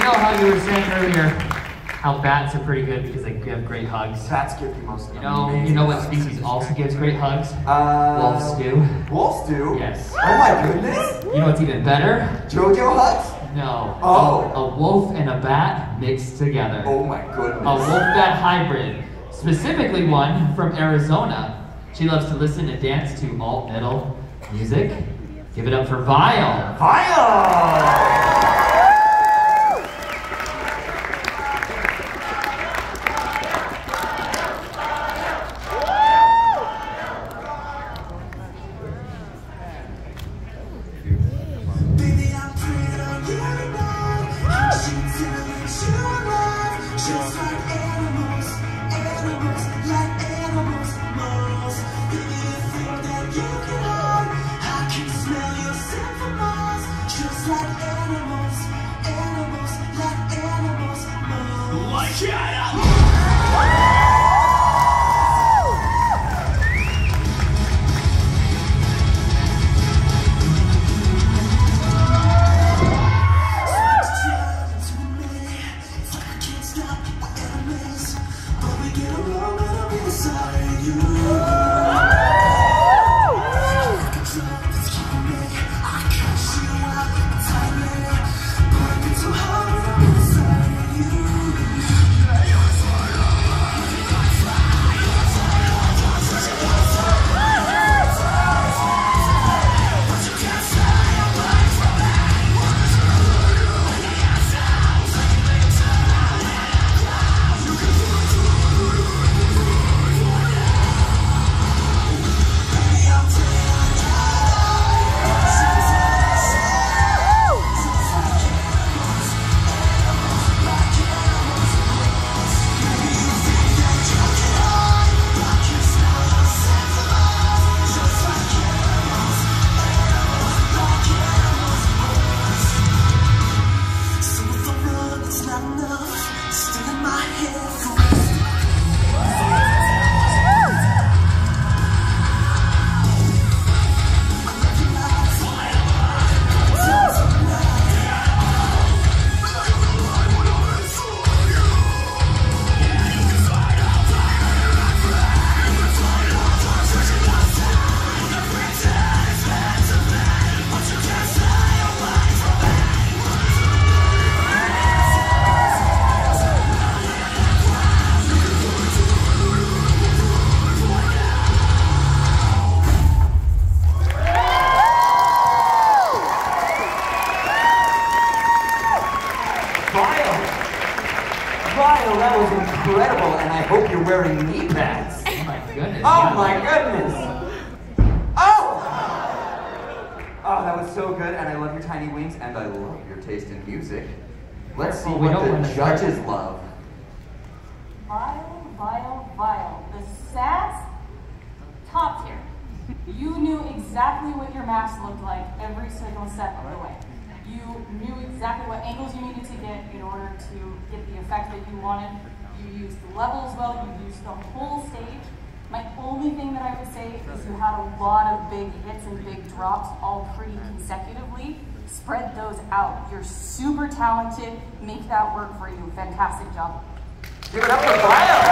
know how you were saying earlier how bats are pretty good because they give great hugs. Bats give the most You know, you know what species also gives great hugs? Uh, Wolves do. Wolves do? Yes. Oh my goodness. You know what's even better? Jojo hugs? No. Oh. A, a wolf and a bat mixed together. Oh my goodness. A wolf-bat hybrid, specifically one from Arizona. She loves to listen and dance to alt metal music. Give it up for Vile. Vile! Like animals, animals, like animals, moles. Like my head Vile, that was incredible, and I hope you're wearing knee pads. Oh my goodness. Oh my goodness! Oh! Oh, that was so good, and I love your tiny wings, and I love your taste in music. Let's see Well, we what the wanna start- judges love. Vile, vile, vile. The sass, top tier. You knew exactly what your mask looked like every single step of the way. Exactly what angles you needed to get in order to get the effect that you wanted. You used the levels well, you used the whole stage. My only thing that I would say is you had a lot of big hits and big drops all pretty consecutively. Spread those out. You're super talented. Make that work for you. Fantastic job. Give it up for Vile!